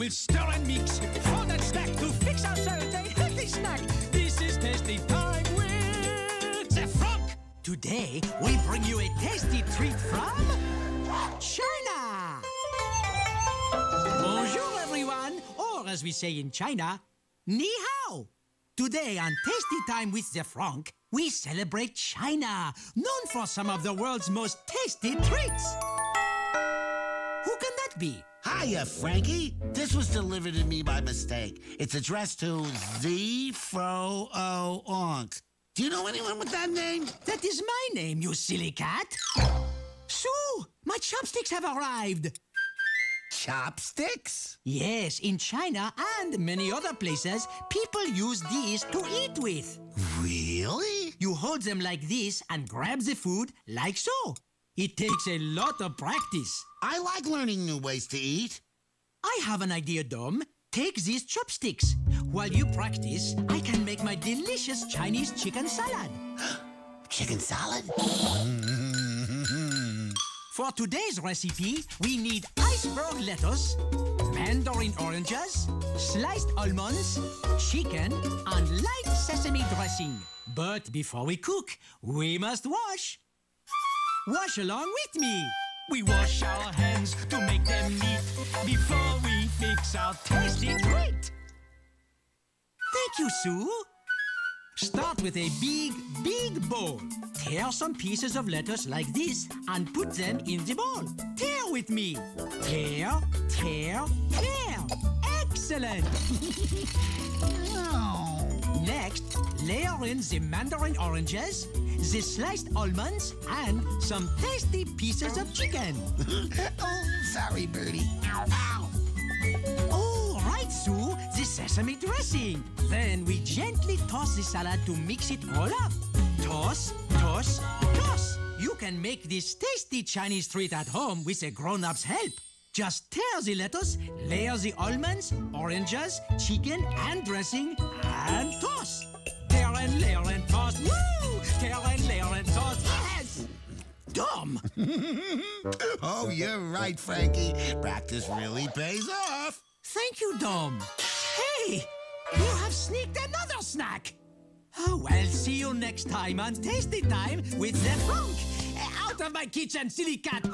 with stir and mix. For that snack to fix ourselves a healthy snack. This is tasty time with the Frank. Today, we bring you a tasty treat from China. Bonjour, everyone. Or as we say in China, Ni hao. Today on Tasty Time with ZeFronk, we celebrate China, known for some of the world's most tasty treats. Who can that be? Hiya, Frankie. This was delivered to me by mistake. It's addressed to The Fro O Onk. Do you know anyone with that name? That is my name, you silly cat. Sue, my chopsticks have arrived. Chopsticks? Yes, in China and many other places, people use these to eat with. Really? You hold them like this and grab the food like so. It takes a lot of practice. I like learning new ways to eat. I have an idea, Dom. Take these chopsticks. While you practice, I can make my delicious Chinese chicken salad. Chicken salad? For today's recipe, we need iceberg lettuce, mandarin oranges, sliced almonds, chicken, and light sesame dressing. But before we cook, we must wash. Wash along with me. We wash our hands to make them neat before we mix our tasty treat. Thank you, Sue. Start with a big, big bowl. Tear some pieces of lettuce like this and put them in the bowl. Tear with me. Tear, tear, tear. Excellent. Oh. Next, layer in the mandarin oranges, the sliced almonds, and some tasty pieces of chicken. oh, sorry, Birdie. Ow. Oh, right, Sue, the sesame dressing. Then we gently toss the salad to mix it all up. Toss, toss, toss. You can make this tasty Chinese treat at home with a grown-up's help. Just tear the lettuce, layer the almonds, oranges, chicken, and dressing, and toss. Tear and layer and toss. Woo! Tear and layer and toss. Yes! Dumb. oh, you're right, Frankie. Practice really pays off. Thank you, Dom. Hey, you have sneaked another snack. Oh, well, see you next time on Tasty Time with the Frank. Out of my kitchen, silly cat.